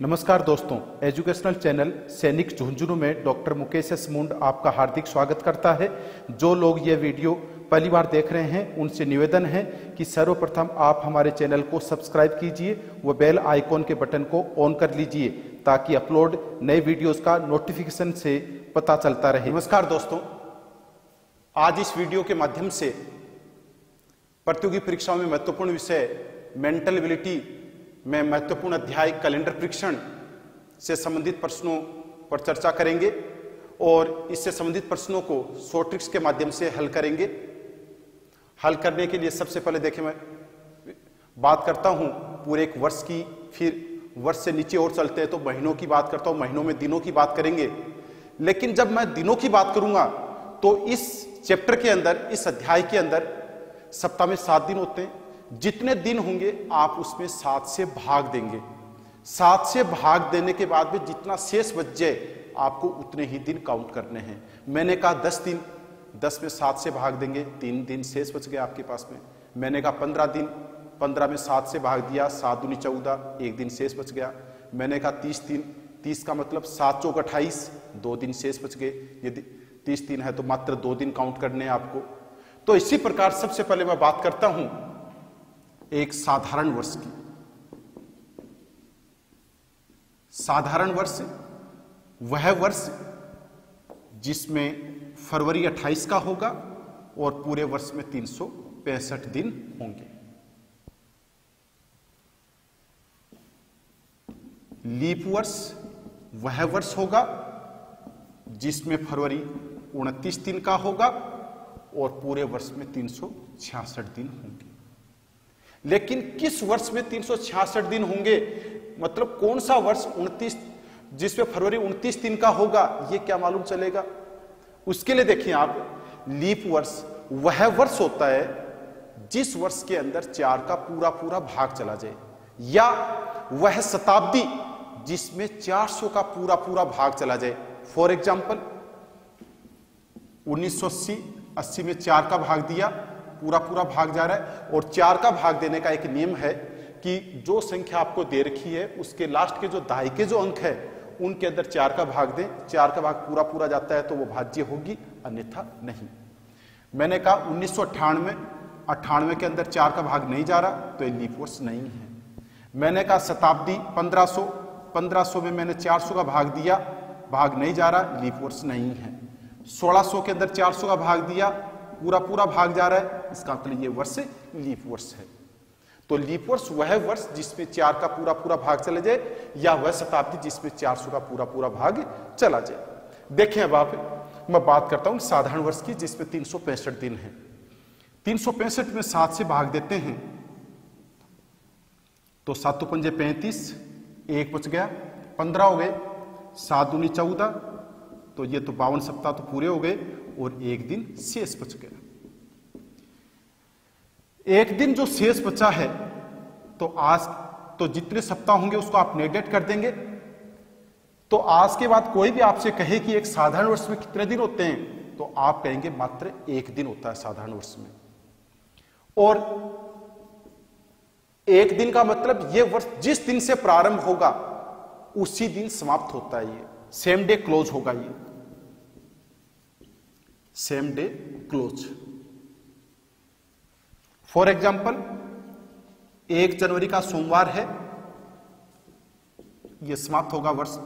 नमस्कार दोस्तों, educational channel सैनिक झुंझुनू में डॉक्टर मुकेश एस मुंड आपका हार्दिक स्वागत करता है। जो लोग ये वीडियो पहली बार देख रहे हैं, उनसे निवेदन है कि सर्वप्रथम आप हमारे चैनल को सब्सक्राइब कीजिए व बेल आइकॉन के बटन को ऑन कर लीजिए, ताकि अपलोड नए वीडियोस का नोटिफिकेशन से पता चलता रहे। नमस्कार दोस्तों, आज इस वीडियो के माध्यम से प्रतियोगी परीक्षाओं में महत्वपूर्ण विषय मेंटल एबिलिटी में महत्वपूर्ण अध्याय कैलेंडर परीक्षण से संबंधित प्रश्नों पर चर्चा करेंगे और इससे संबंधित प्रश्नों को सोट्रिक्स के माध्यम से हल करेंगे। हल करने के लिए सबसे पहले देखें मैं, बात करता हूँ पूरे एक वर्ष की, फिर वर्ष से नीचे और चलते हैं तो महीनों की बात करता हूँ, महीनों में दिनों की बात करेंगे। लेकिन जब मैं दिनों की बात करूँगा तो इस चैप्टर के अंदर, इस अध्याय के अंदर, सप्ताह में सात दिन होते हैं। जितने दिन होंगे आप उसमें सात से भाग देंगे। सात से भाग देने के बाद में जितना शेष बच जाए आपको उतने ही दिन काउंट करने हैं। मैंने कहा दस दिन, दस में सात से भाग देंगे, तीन दिन शेष बच गए आपके पास में। मैंने कहा पंद्रह दिन, पंद्रह में सात से भाग दिया, सात दूनी चौदह, एक दिन शेष बच गया। मैंने कहा तीस दिन, तीस का मतलब सात चौक अट्ठाईस, दो दिन शेष बच गए। यदि तीस दिन है तो मात्र दो दिन काउंट करने हैं आपको। तो इसी प्रकार सबसे पहले मैं बात करता हूँ एक साधारण वर्ष की। साधारण वर्ष, वह वर्ष जिसमें फरवरी 28 का होगा और पूरे वर्ष में तीन सौ पैंसठ दिन होंगे। लीप वर्ष, वह वर्ष होगा जिसमें फरवरी 29 दिन का होगा और पूरे वर्ष में तीन सौ छियासठ दिन होंगे। लेकिन किस वर्ष में तीन सौ छियासठ दिन होंगे? मतलब कौन सा वर्ष 29 जिसमें फरवरी 29 दिन का होगा यह क्या मालूम चलेगा? उसके लिए देखिए आप, लीप वर्ष, वह वर्ष होता है जिस वर्ष के अंदर चार का पूरा पूरा भाग चला जाए। या वह शताब्दी जिसमें 400 का पूरा पूरा भाग चला जाए। फॉर एग्ज़ाम्पल 1980 अस्सी में चार का भाग दिया पूरा पूरा भाग जा रहा है और चार का भाग देने का एक नियम है कि जो संख्या आपको दे रखी है, उसके लास्ट के जो दाई के जो अंक है, उनके अंदर चार का भाग दें। चार का भाग पूरा पूरा जाता है तो वो भाज्य होगी, अन्यथा नहीं। मैंने कहा उन्नीस सौ अट्ठानवे अट्ठानवे के अंदर चार का भाग नहीं जा रहा तो ये लीप वर्ष नहीं है। मैंने कहा शताब्दी 1500 1500 में मैंने 400 का भाग दिया, भाग नहीं जा रहा लीप वर्ष नहीं है। 1600 के अंदर 400 का भाग दिया पूरा पूरा भाग जा रहा है। इसका मतलब ये वर्ष लीप वर्ष है। तो लीप वर्ष वह वर्ष जिसमें चार का पूरा पूरा भाग चले जाए, या वह शताब्दी जिसमें चार सौ का पूरा पूरा भाग चला जाए। देखें अब आप, मैं बात करता हूँ साधारण वर्ष की, जिसमें तीन सौ पैंसठ दिन है। तीन सौ पैंसठ में सात से भाग देते हैं। तो सातों पंजे पैंतीस, एक बच गया, पंद्रह हो गए, सात दूनी चौदह तो ये तो बावन सप्ताह तो पूरे हो गए। और एक दिन शेष बच गया। एक दिन जो शेष बचा है तो आज तो जितने सप्ताह होंगे उसको आप नेगलेक्ट कर देंगे। तो आज के बाद कोई भी आपसे कहे कि एक साधारण वर्ष में कितने दिन होते हैं तो आप कहेंगे मात्र एक दिन होता है साधारण वर्ष में। और एक दिन का मतलब यह वर्ष जिस दिन से प्रारंभ होगा, उसी दिन समाप्त होता है ये। सेम डे क्लोज होगा ये। Same day close for example एक जनवरी का सोमवार है यह समाप्त होगा वर्ष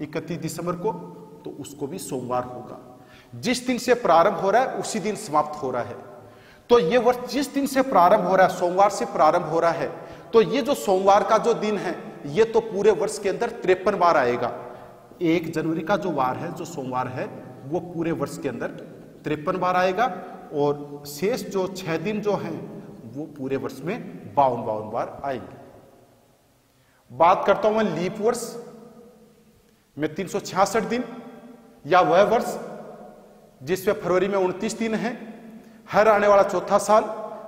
इकतीस दिसंबर को तो उसको भी सोमवार होगा। जिस दिन से प्रारंभ हो रहा है, उसी दिन समाप्त हो रहा है। तो यह वर्ष जिस दिन से प्रारंभ हो रहा है, सोमवार से प्रारंभ हो रहा है तो ये जो सोमवार का जो दिन है, ये तो पूरे वर्ष के अंदर तिरपन बार आएगा। एक जनवरी का जो वार है, जो सोमवार है, वो पूरे वर्ष के अंदर तिरपन बार आएगा और शेष जो छह दिन जो है, वो पूरे वर्ष में बावन बावन बार आएँगे। बात करता हूँ मैं लीप वर्ष में तीन दिन, या वह वर्ष जिसमें फरवरी में उनतीस दिन है, हर आने वाला चौथा साल,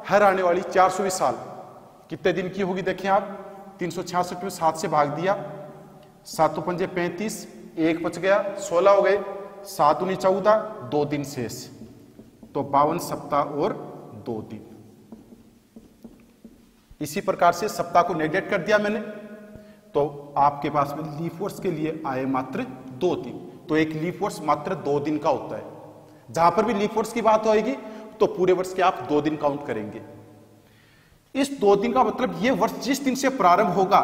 हर आने वाली चार साल। कितने दिन की होगी देखें आप? तीन सौ छियासठ में सात से भाग दिया, सातों पंजे पैंतीस, एक बच गया, सोलह हो गए। सात उन्नी चौदह, दो दिन शेष। तो बावन सप्ताह और दो दिन। इसी प्रकार से सप्ताह को नेगलेक्ट कर दिया मैंने। तो आपके पास में लीफ वर्ष के लिए आए मात्र दो दिन। तो एक लीफ वर्ष मात्र दो दिन का होता है। जहाँ पर भी लीफ वर्ष की बात होगी तो पूरे वर्ष के आप दो दिन काउंट करेंगे। इस दो दिन का मतलब यह वर्ष जिस दिन से प्रारंभ होगा,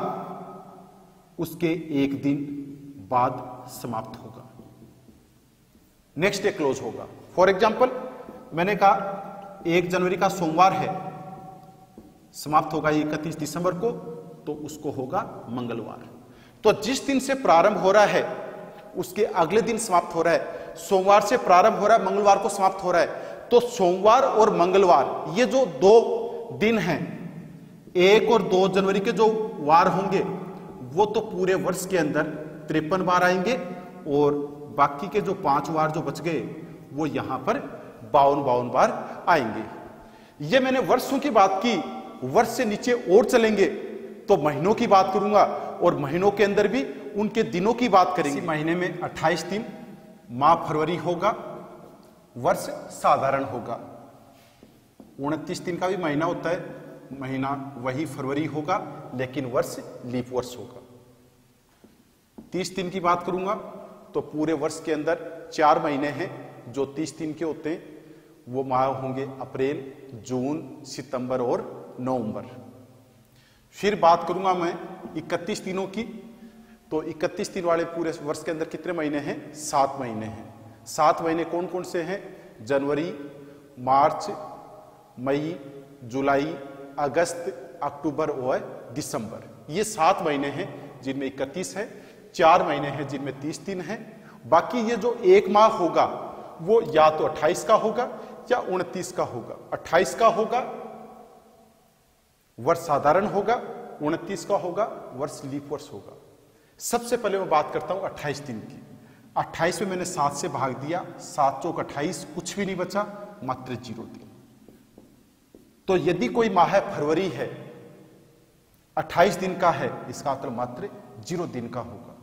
उसके एक दिन बाद समाप्त होगा। नेक्स्ट डे क्लोज होगा। फॉर एग्ज़ाम्पल मैंने कहा, एक जनवरी का सोमवार है, समाप्त होगा इकतीस दिसंबर को तो उसको होगा मंगलवार। तो जिस दिन से प्रारंभ हो रहा है, उसके अगले दिन समाप्त हो रहा है। सोमवार से प्रारंभ हो रहा है, मंगलवार को समाप्त हो रहा है। तो सोमवार और मंगलवार, ये जो दो दिन हैं, एक और दो जनवरी के जो वार होंगे, वो तो पूरे वर्ष के अंदर तिरपन बार आएँगे और बाकी के जो पाँच वार जो बच गए, वो यहाँ पर बावन बावन बार आएँगे। ये मैंने वर्षों की बात की, वर्ष से नीचे और चलेंगे तो महीनों की बात करूँगा और महीनों के अंदर भी उनके दिनों की बात करेंगे। महीने में 28 दिन, माह फरवरी होगा, वर्ष साधारण होगा। उनतीस दिन का भी महीना होता है, महीना वही फरवरी होगा, लेकिन वर्ष लीप वर्ष होगा। तीस दिन की बात करूँगा तो पूरे वर्ष के अंदर चार महीने हैं, जो तीस दिन के होते हैं, वो माह होंगे अप्रैल, जून, सितंबर और नवंबर। फिर बात करूँगा मैं इकतीस दिनों की। तो इकतीस दिन वाले पूरे वर्ष के अंदर कितने महीने हैं? सात महीने हैं। सात महीने कौन कौन से हैं? जनवरी, मार्च, मई, जुलाई, अगस्त, अक्टूबर और दिसंबर। ये सात महीने हैं जिनमें इकतीस है। चार महीने हैं, जिनमें तीस दिन है। बाकी ये जो एक माह होगा, वो या तो 28 का होगा या 29 का होगा। 28 का होगा, वर्ष साधारण होगा 29 का होगा, वर्ष लीप वर्ष होगा। सबसे पहले मैं बात करता हूँ 28 दिन की। 28 में मैंने सात से भाग दिया, सात चौक अट्ठाईस, कुछ भी नहीं बचा, मात्र ज़ीरो दिन। तो यदि कोई माह है, फरवरी है 28 दिन का है, इसका मतलब मात्र ज़ीरो दिन का होगा।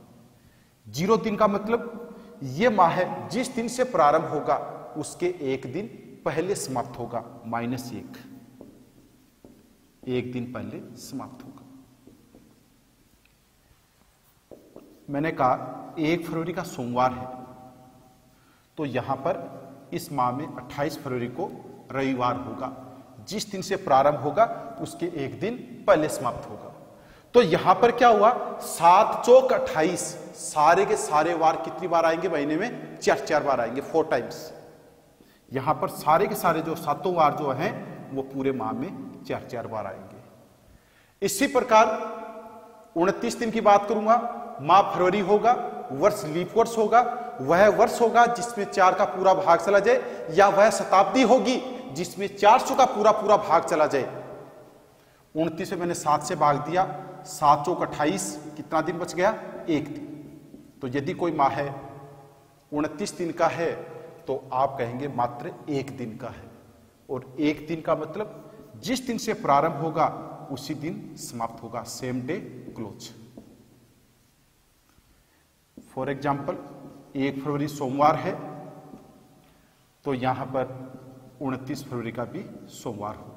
ज़ीरो दिन का मतलब यह माह है, जिस दिन से प्रारंभ होगा, उसके एक दिन पहले समाप्त होगा, माइनस एक। एक दिन पहले समाप्त होगा। मैंने कहा, एक फरवरी का सोमवार है। तो यहाँ पर इस माह में 28 फरवरी को रविवार होगा। जिस दिन से प्रारंभ होगा, उसके एक दिन पहले समाप्त होगा। तो यहाँ पर क्या हुआ? सात चौक अट्ठाईस। सारे के सारे वार कितनी बार आएँगे महीने में? चार चार बार आएँगे फोर टाइम्स यहाँ पर सारे के सारे जो सातों वार जो हैं, वो पूरे माह में चार चार बार आएँगे। इसी प्रकार उनतीस दिन की बात करूँगा, माह फरवरी होगा, वर्ष लीप वर्ष होगा, वह वर्ष होगा जिसमें चार का पूरा भाग चला जाए, या वह शताब्दी होगी जिसमें चार सौ का पूरा पूरा भाग चला जाए। उनतीस में मैंने सात से भाग दिया, सात चौक अट्ठाईस, कितना दिन बच गया? एक दिन। तो यदि कोई माह है, उनतीस दिन का है तो आप कहेंगे मात्र एक दिन का है। और एक दिन का मतलब जिस दिन से प्रारंभ होगा, उसी दिन समाप्त होगा। Same day close for example एक फरवरी सोमवार है तो यहाँ पर उनतीस फरवरी का भी सोमवार होगा।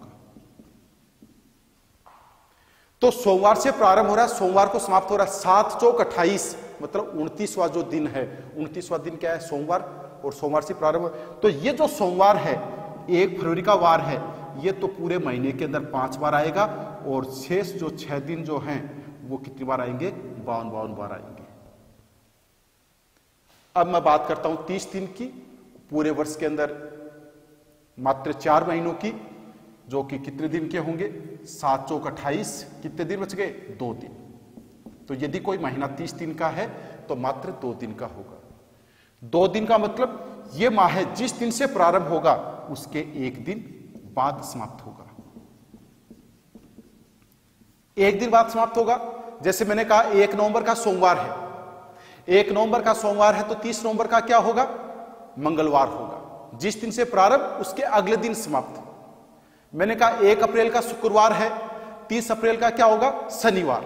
तो सोमवार से प्रारंभ हो रहा है, सोमवार को समाप्त हो रहा है। सात चौक अट्ठाईस मतलब उनतीसवा जो दिन है, उनतीसवा दिन क्या है? सोमवार और सोमवार से प्रारंभ। तो ये जो सोमवार है, एक फरवरी का वार है, ये तो पूरे महीने के अंदर पाँच बार आएगा और शेष जो छह दिन जो हैं, वो कितनी बार आएँगे? बावन बावन बार आएँगे। अब मैं बात करता हूँ तीस दिन की, पूरे वर्ष के अंदर, मात्र चार महीनों की। जो कि कितने दिन के होंगे? सात चौक अट्ठाईस। कितने दिन बच गए? दो दिन। तो यदि कोई महीना तीस दिन का है तो मात्र दो दिन का होगा। दो दिन का मतलब यह माह जिस दिन से प्रारंभ होगा, उसके एक दिन बाद समाप्त होगा। एक दिन बाद समाप्त होगा। जैसे मैंने कहा, एक नवंबर का सोमवार है। एक नवंबर का सोमवार है तो तीस नवंबर का क्या होगा? मंगलवार होगा। जिस दिन से प्रारंभ, उसके अगले दिन समाप्त। मैंने कहा, एक अप्रैल का शुक्रवार है, तीस अप्रैल का क्या होगा? शनिवार।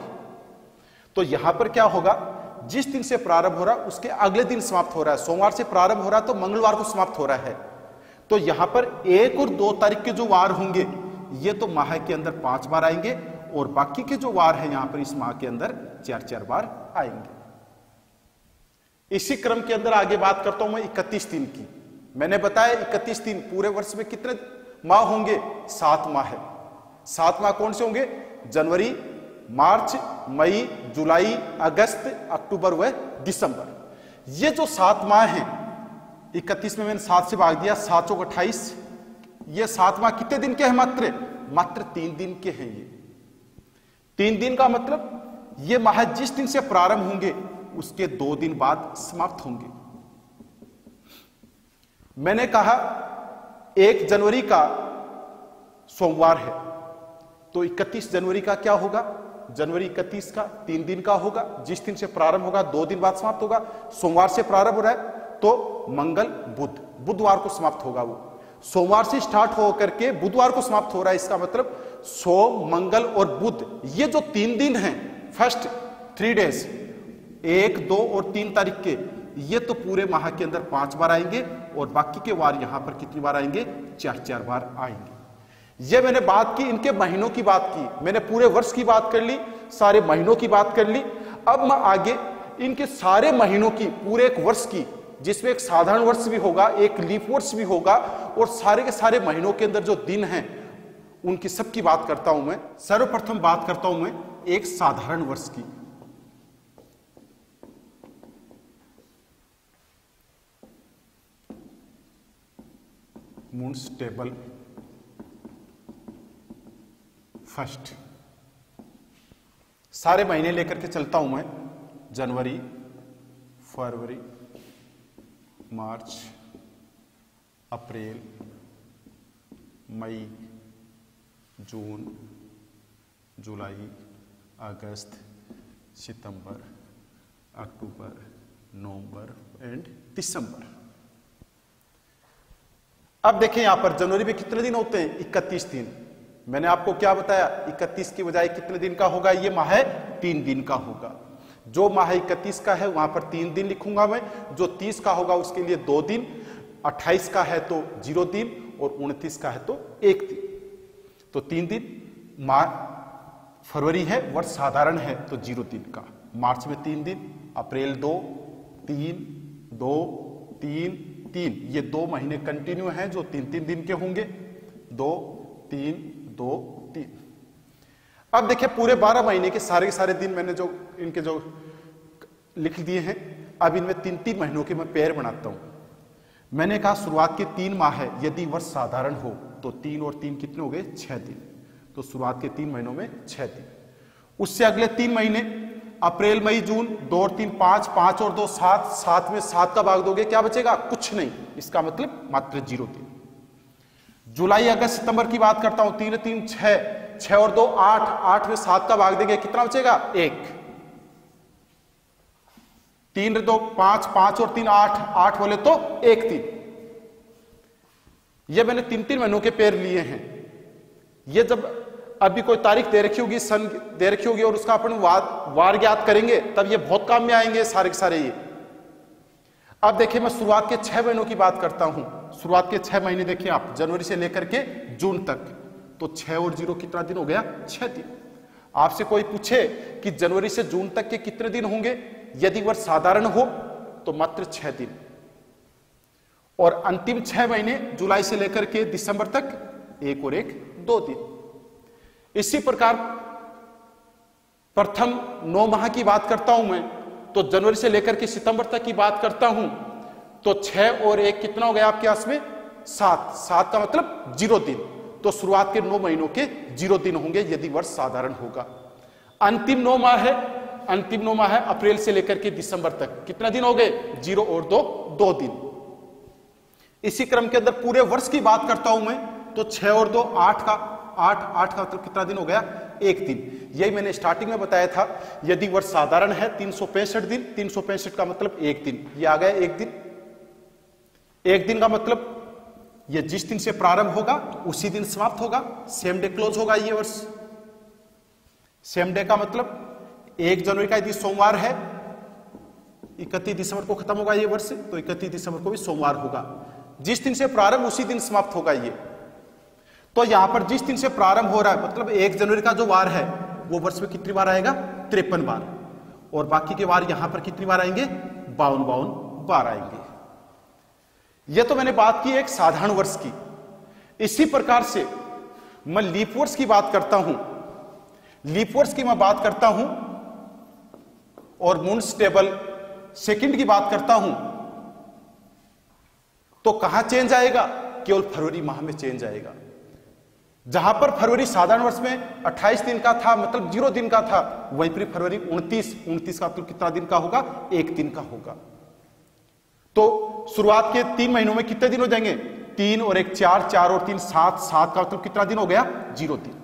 तो यहाँ पर क्या होगा? जिस दिन से प्रारंभ हो रहा, उसके अगले दिन समाप्त हो रहा है। सोमवार से प्रारंभ हो रहा तो मंगलवार को समाप्त हो रहा है। तो यहाँ पर एक और दो तारीख के जो वार होंगे, ये तो माह के अंदर पाँच बार आएँगे, और बाकी के जो वार है यहाँ पर इस माह के अंदर चार चार बार आएँगे। इसी क्रम के अंदर आगे बात करता हूँ मैं, इकतीस दिन की। मैंने बताया, इकतीस दिन पूरे वर्ष में कितने माह होंगे, सात माह है। सात माह कौन से होंगे? जनवरी, मार्च, मई, जुलाई, अगस्त, अक्टूबर व दिसंबर। ये जो सात माह हैं, इकतीस में मैंने सात से भाग दिया, सात सौ अट्ठाईस, ये सात माह कितने दिन के हैं मात्र? मात्र तीन दिन के हैं ये। तीन दिन का मतलब ये माह जिस दिन से प्रारंभ होंगे, उसके दो दिन बाद समाप्त होंगे। मैंने कहा एक जनवरी का सोमवार है। तो 31 जनवरी का क्या होगा? जनवरी 31 का तीन दिन का होगा। जिस दिन से प्रारंभ होगा, दो दिन बाद समाप्त होगा। सोमवार से प्रारंभ हो रहा है तो मंगल, बुध। बुधवार को समाप्त होगा वो। सोमवार से स्टार्ट होकर के बुधवार को समाप्त हो रहा है, इसका मतलब सोम, मंगल और बुध, ये जो तीन दिन हैं, फ़र्स्ट थ्री डेज़, एक, दो और तीन तारीख के ये तो पूरे माह के अंदर पाँच बार आएँगे और बाकी के वार यहाँ पर कितनी बार आएँगे? चार चार बार आएँगे। ये मैंने बात की, इनके महीनों की बात की, मैंने पूरे वर्ष की बात कर ली, सारे महीनों की बात कर ली। अब मैं आगे इनके सारे महीनों की, पूरे एक वर्ष की, जिसमें एक साधारण वर्ष भी होगा, एक लीप वर्ष भी होगा, और सारे के सारे महीनों के अंदर जो दिन हैं, उनकी सबकी बात करता हूँ मैं, सर्वप्रथम बात करता हूँ मैं एक साधारण वर्ष की। मून्स टेबल फ़र्स्ट सारे महीने लेकर के चलता हूँ मैं, जनवरी, फरवरी, मार्च, अप्रैल, मई, जून, जुलाई, अगस्त, सितंबर, अक्टूबर, नवंबर, एंड दिसंबर। अब देखें यहाँ पर, जनवरी में कितने दिन होते हैं? इकतीस दिन। मैंने आपको क्या बताया? इकतीस की बजाय कितने दिन का होगा? ये माह तीन दिन का होगा। जो माह इकतीस का है, वहाँ पर तीन दिन लिखूँगा मैं। जो तीस का होगा, उसके लिए दो दिन। अट्ठाईस का है तो ज़ीरो दिन और उनतीस का है तो एक दिन। तो तीन दिन। माह फरवरी है, वर्ष साधारण है तो ज़ीरो दिन का। मार्च में तीन दिन, अप्रैल दो, तीन दो, तीन तीन, ये दो महीने कंटिन्यू हैं जो तीन तीन दिन के होंगे। दो, तीन दो, तीन। अब देखिए, पूरे बारह महीने के सारे सारे दिन मैंने जो, इनके जो लिख दिए हैं, अब इनमें तीन तीन महीनों के मैं पैर बनाता हूँ। मैंने कहा, शुरुआत के तीन माह है, यदि वर्ष साधारण हो तो तीन और तीन कितने हो गए? छह दिन। तो शुरुआत के तीन महीनों में छह दिन। उससे अगले तीन महीने अप्रैल, मई, जून, दो और तीन, पाँच पाँच और दो, सात सात में सात का भाग दोगे, क्या बचेगा? कुछ नहीं। इसका मतलब मात्र ज़ीरो दिन जुलाई, अगस्त, सितंबर की बात करता हूँ, तीन तीन, छह छह और दो, आठ आठ में सात का भाग देंगे, कितना बचेगा? एक। तीन दो, पाँच पाँच और तीन, आठ आठ बोले तो एक तीन। ये मैंने तीन तीन महीनों के पेड़ लिए हैं। ये जब अभी कोई तारीख दे रखी होगी सन दे रखी होगी और उसका अपन वार, वार ज्ञात करेंगे तब ये बहुत काम में आएँगे सारे के सारे ये। अब देखिए मैं शुरुआत के छह महीनों की बात करता हूँ। शुरुआत के छह महीने देखिए आप जनवरी से लेकर के जून तक। तो छह और ज़ीरो कितना दिन हो गया? छह दिन। आपसे कोई पूछे कि जनवरी से जून तक के कितने दिन होंगे? यदि वर्ष साधारण हो तो मात्र छह दिन। और अंतिम छह महीने जुलाई से लेकर के दिसंबर तक एक और एक दो दिन। इसी प्रकार प्रथम नौ माह की बात करता हूँ मैं तो जनवरी से लेकर के सितंबर तक की बात करता हूँ तो छह और एक कितना हो गया आपके पास में? सात। सात का मतलब ज़ीरो दिन। तो शुरुआत के नौ महीनों के ज़ीरो दिन होंगे, यदि वर्ष साधारण होगा। अंतिम नौ माह है। अंतिम नौ माह है अप्रैल से लेकर के दिसंबर तक। कितना दिन हो गए? ज़ीरो और दो। दो दिन। इसी क्रम के अंदर पूरे वर्ष की बात करता हूँ मैं तो छह और दो आठ का आठ आठ का मतलब कितना दिन हो गया? एक दिन। यही मैंने स्टार्टिंग में बताया था, यदि वर्ष साधारण है, तीन सौ पैंसठ दिन, तीन सौ पैंसठ का मतलब एक दिन। ये आ गया एक दिन। एक दिन का मतलब ये जिस दिन से प्रारंभ होगा, उसी दिन समाप्त होगा। सेम डे क्लोज होगा ये वर्ष। सेम डे का मतलब एक जनवरी का यदि सोमवार है, इकतीस दिसंबर को खत्म होगा ये वर्ष तो इकतीस दिसंबर को भी सोमवार होगा। जिस दिन से प्रारंभ, उसी दिन समाप्त होगा ये। तो यहाँ पर जिस दिन से प्रारंभ हो रहा है मतलब एक जनवरी का जो वार है, वो वर्ष में कितनी बार आएगा? तिरपन बार। और बाकी के वार यहाँ पर कितनी बार आएँगे? बावन बावन बार आएँगे। यह तो मैंने बात की एक साधारण वर्ष की। इसी प्रकार से मैं लीप वर्ष की बात करता हूँ। लीप वर्ष की मैं बात करता हूँ और मून स्टेबल सेकंड की बात करता हूँ। तो कहाँ चेंज आएगा? केवल फरवरी माह में चेंज आएगा। जहाँ पर फरवरी साधारण वर्ष में 28 दिन का था मतलब ज़ीरो दिन का था, वहीं पर फरवरी 29 29 का तो कितना दिन का होगा? एक दिन का होगा। तो शुरुआत के तीन महीनों में कितने दिन हो जाएँगे? तीन और एक चार चार और तीन, सात सात का मतलब कितना दिन हो गया? ज़ीरो दिन।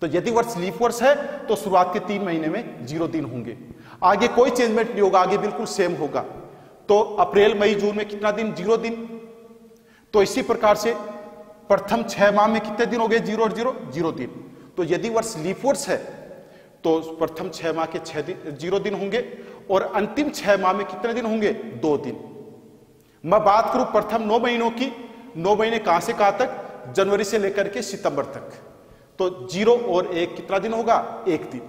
तो यदि वर्ष लीफ वर्ष है तो शुरुआत के तीन महीने में ज़ीरो दिन होंगे। आगे कोई चेंजमेंट नहीं होगा, आगे बिल्कुल सेम होगा। तो अप्रैल, मई, जून में कितना दिन? ज़ीरो दिन। तो इसी प्रकार से प्रथम छह माह में कितने दिन हो गए? ज़ीरो और ज़ीरो? ज़ीरो दिन। तो यदि वर्ष लीफ वर्ष है तो प्रथम छह माह के छह दिन, ज़ीरो दिन होंगे और अंतिम छह माह में कितने दिन होंगे? दो दिन। मैं बात करूँ प्रथम नौ महीनों की। नौ महीने कहाँ से कहाँ तक? जनवरी से लेकर के सितंबर तक। तो ज़ीरो और एक कितना दिन होगा? एक दिन।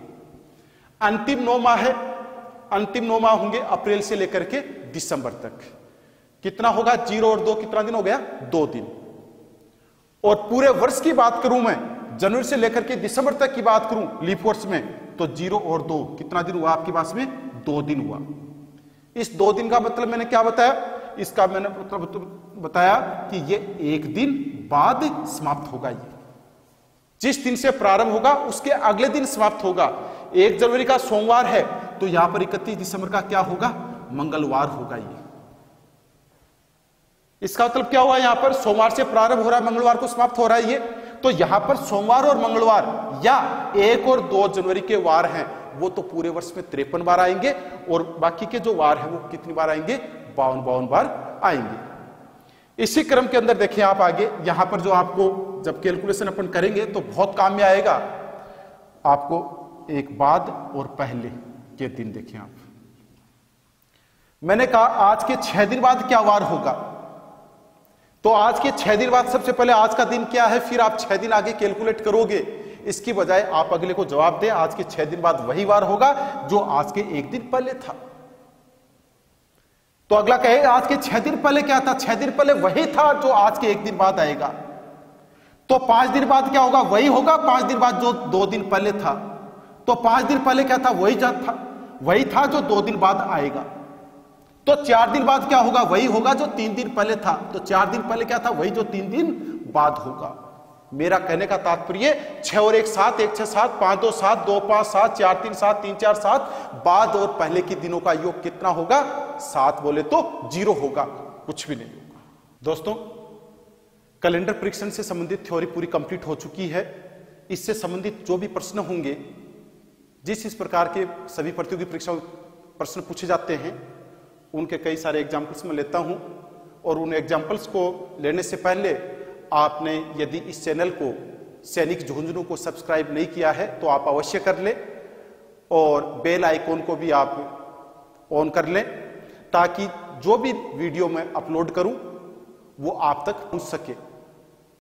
अंतिम नौ माह है। अंतिम नौ माह होंगे अप्रैल से लेकर के दिसंबर तक। कितना होगा? ज़ीरो और दो कितना दिन हो गया? दो दिन। और पूरे वर्ष की बात करूँ मैं, जनवरी से लेकर के दिसंबर तक की बात करूँ लीप वर्ष में तो ज़ीरो और दो, कितना दिन हुआ आपके पास में? दो दिन हुआ। इस दो दिन का मतलब मैंने क्या बताया? इसका मैंने मतलब बताया कि ये एक दिन बाद समाप्त होगा ये। जिस दिन से प्रारंभ होगा, उसके अगले दिन समाप्त होगा। एक जनवरी का सोमवार है तो यहाँ पर इकतीस दिसंबर का क्या होगा? मंगलवार होगा ये। इसका मतलब क्या हुआ? यहाँ पर सोमवार से प्रारंभ हो रहा है, मंगलवार को समाप्त हो रहा है ये। तो यहाँ पर सोमवार और मंगलवार या एक और दो जनवरी के वार हैं, वो तो पूरे वर्ष में तिरपन बार आएँगे और बाकी के जो वार है, वो कितनी बार आएँगे? बावन बावन बार आएँगे। इसी क्रम के अंदर देखिए आप आगे, यहाँ पर जो आपको जब कैलकुलेशन अपन करेंगे तो बहुत काम में आएगा। आपको एक बाद और पहले के दिन देखिए आप। मैंने कहा आज के छह दिन बाद क्या वार होगा? तो आज के छह दिन बाद सबसे पहले आज का दिन क्या है? फिर आप छह दिन आगे कैलकुलेट करोगे। इसकी बजाय आप अगले को जवाब दें, आज के छह दिन बाद वही वार होगा जो आज के एक दिन पहले था। तो अगला कहे, आज के छह दिन पहले क्या था? छह दिन पहले वही था जो आज के एक दिन बाद आएगा। तो पाँच दिन बाद क्या होगा? वही होगा, पाँच दिन बाद जो दो दिन पहले था। तो पाँच दिन पहले क्या था? वही था। वही था जो दो दिन बाद आएगा। तो चार दिन बाद क्या होगा? वही होगा जो तीन दिन पहले था। तो चार दिन पहले क्या था? वही जो तीन दिन बाद होगा। मेरा कहने का तात्पर्य, छह और एक सात, एक छह सात, पाँच दो सात, दो पाँच सात, चार तीन सात, तीन चार सात, बाद और पहले के दिनों का योग कितना होगा? सात बोले तो ज़ीरो होगा, कुछ भी नहीं होगा। दोस्तों, कैलेंडर परीक्षण से संबंधित थ्योरी पूरी कंप्लीट हो चुकी है। इससे संबंधित जो भी प्रश्न होंगे, जिस इस प्रकार के सभी प्रतियोगी परीक्षा प्रश्न पूछे जाते हैं उनके कई सारे एग्जाम्पल्स में लेता हूँ और उन एग्जाम्पल्स को लेने से पहले आपने यदि इस चैनल को सैनिक झुंझुनू को सब्सक्राइब नहीं किया है तो आप अवश्य कर लें और बेल आइकॉन को भी आप ऑन कर लें ताकि जो भी वीडियो मैं अपलोड करूँ, वो आप तक पहुँच सके।